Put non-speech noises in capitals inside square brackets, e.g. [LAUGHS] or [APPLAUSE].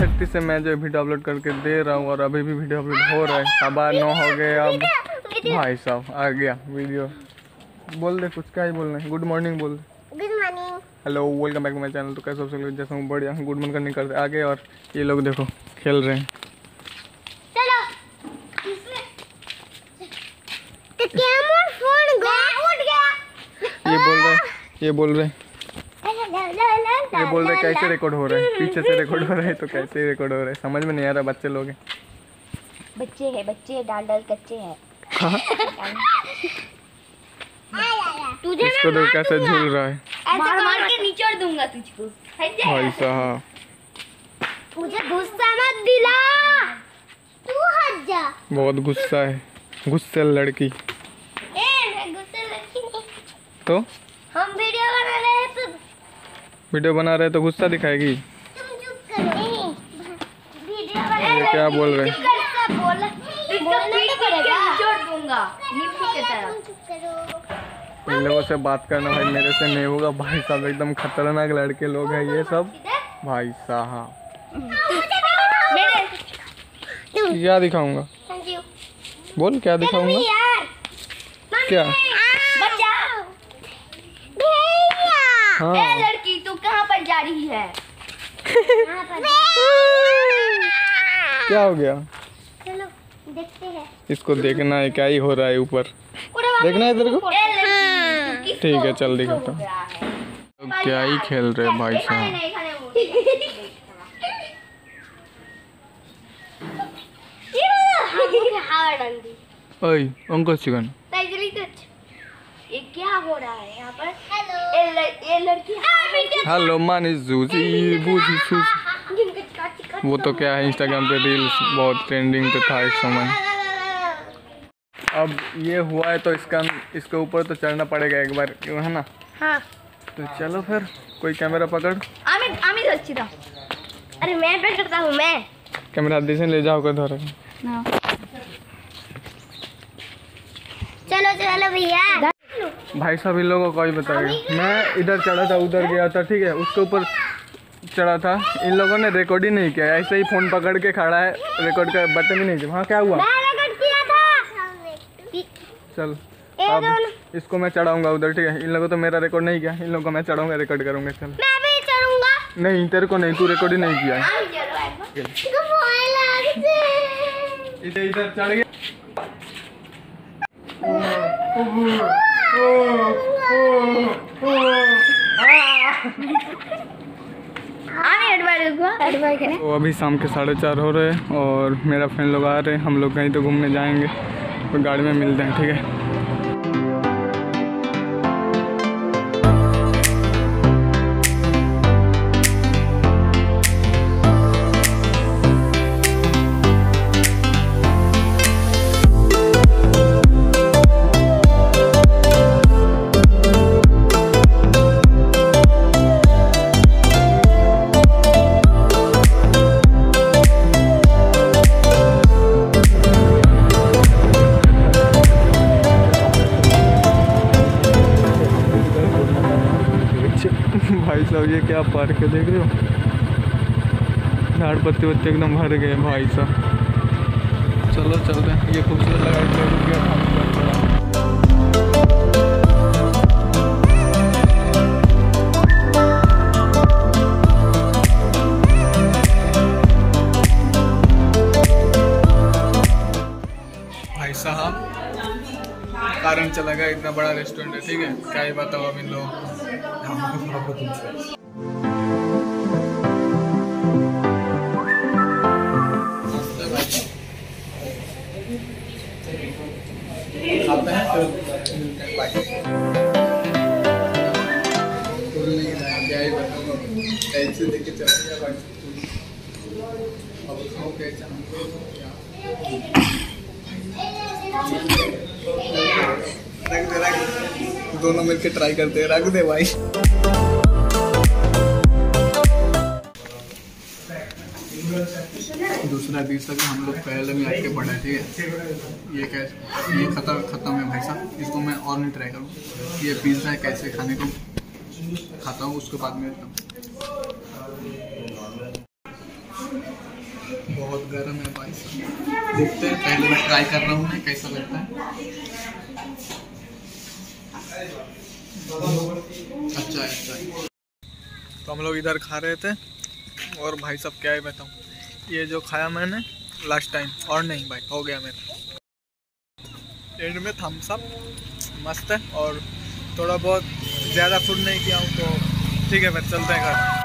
गलती से मैं जो वीडियो अपलोड करके दे रहा हूँ और अभी भी वीडियो अपलोड हो रहा है। सवा नौ हो गए अब भाई साहब आ गया वीडियो बोल दे कुछ क्या ही बोलना है? गुड मॉर्निंग बोल good morning hello welcome back to my channel तो कैसे हो सब लोग? जैसा हूँ बढ़िया गुड मॉर्निंग करने करते आगे और ये लोग देखो खेल रहे हैं। तो ये बोल रहे ये बोल रहे ये बोल रहे कैसे रिकॉर्ड हो रहा है? पीछे से रिकॉर्ड हो रहा है तो [LAUGHS] कैसे रिकॉर्ड हो रहा है? समझ में नहीं आ रहा बच्चे लोग हैं। बच्चे हैं बच्चे डाल डाल कच्चे हैं। तुझे इसको देखो कैसे झूल रहा है? मार मार के निचोड़ दूँगा तुझको। भाई साहब। मुझे गुस्सा मत दिला। तू हट जा। बहुत गुस्सा है। गुस्से लड़की। ए मैं गुस्से लगी नहीं। तो? हम वीडियो बना रहे हैं तो वीडियो बना रहे तो गुस्सा दिखाएगी। तुम चुप करो वीडियो बना ये क्या बोल रहे इन लोगों से बात करना भाई मेरे से नहीं होगा। भाई साहब एकदम खतरनाक लड़के लोग हैं ये सब। भाई साहब। क्या दिखाऊँगा? बोल क्या दिखाऊँगा? क्या? हाँ। पर जा रही है। [LAUGHS] [LAUGHS] क्या हो गया? चलो देखते हैं। इसको देखना है क्या ही हो रहा है ऊपर। देखना है इधर को? ठीक है चल दिखाता तो। हूँ? तो क्या ही खेल रहे हैं भाई साहब। ओए अंकल चिकन। ये क्या हो रहा है यहाँ पर? ये लड़की हेलो मानी जूजी बूजी सूजी वो तो क्या है इंस्टाग्राम पे रील्स बहुत ट्रेंडिंग तो था इस समय। अब ये हुआ है तो इसका इसके ऊपर तो चढ़ना पड़ेगा एक बार क्यों है ना? हाँ। तो चलो फिर कोई कैमरा पकड़। आमिर आमिर अच्छी था। अरे मैं पकड़ता हूँ मैं। कैमरा दिशा ले जाओ जाओगे धोरे। हाँ। चलो चलो भैया। भाई साहब इन लोगों को ही बताएगा मैं इधर चढ़ा था उधर गया था ठीक है? उसके ऊपर चढ़ा था। इन लोगों ने रिकॉर्ड ही नहीं किया। ऐसे ही फ़ोन पकड़ के खड़ा है रिकॉर्ड का बटन ही नहीं किया हाँ क्या हुआ? चल अब इसको मैं चढ़ाऊँगा उधर ठीक है? इन लोगों तो मेरा रिकॉर्ड नहीं किया। इन लोगों को मैं चढ़ाऊँगा रिकॉर्ड करूँगा चल। नहीं तेरे को नहीं तू रिकॉर्ड ही नहीं किया। इधर इधर चढ़ गया। [LAUGHS] तो अभी शाम के साढ़े चार हो रहे हैं और मेरा फ्रेंड लोग आ रहे हैं। हम लोग कहीं तो घूमने जाएँगे। तो गाड़ी में मिलते हैं ठीक है? साहब ये क्या पार्क है, देख रहे हो? झाड़ पत्ते वत्ते एकदम भर गए भाई साहब। चलो, चलते हैं। ये खूबसूरत लगा साहब, कारण चला गया, इतना बड़ा रेस्टोरेंट है, ठीक है? क्या ही बताओ अब इन लोगों को? खाते हैं फिर मिलते हैं बाय बोलने की नहीं क्या ही बताऊँ कैसे लेके चल गया भाई अब खाओ कैसे हमको रख दे रख दे दोनों मिलके ट्राई करते हैं। रख दे भाई। दूसरा तीसरा का हम लोग पहले में आके पढ़ा है? ये कैसे ये खत्म खत्म है भाई साहब। इसको मैं और नहीं ट्राई करूँ। ये पिज़्ज़ा कैसे खाने को खाता हूँ, उसके बाद में बहुत गर्म है भाई साहब। देखते हैं, पहले मैं ट्राई कर रहा हूँ कैसा लगता है? अच्छा अच्छा। तो हम लोग इधर खा रहे थे, और भाई सब क्या ही बताऊँ। ये जो खाया मैंने लास्ट टाइम और नहीं भाई, हो गया मेरा। एंड में थम्स अप मस्त है, और थोड़ा बहुत ज़्यादा फ़ूड नहीं किया हूँ तो ठीक है फिर चलते हैं घर।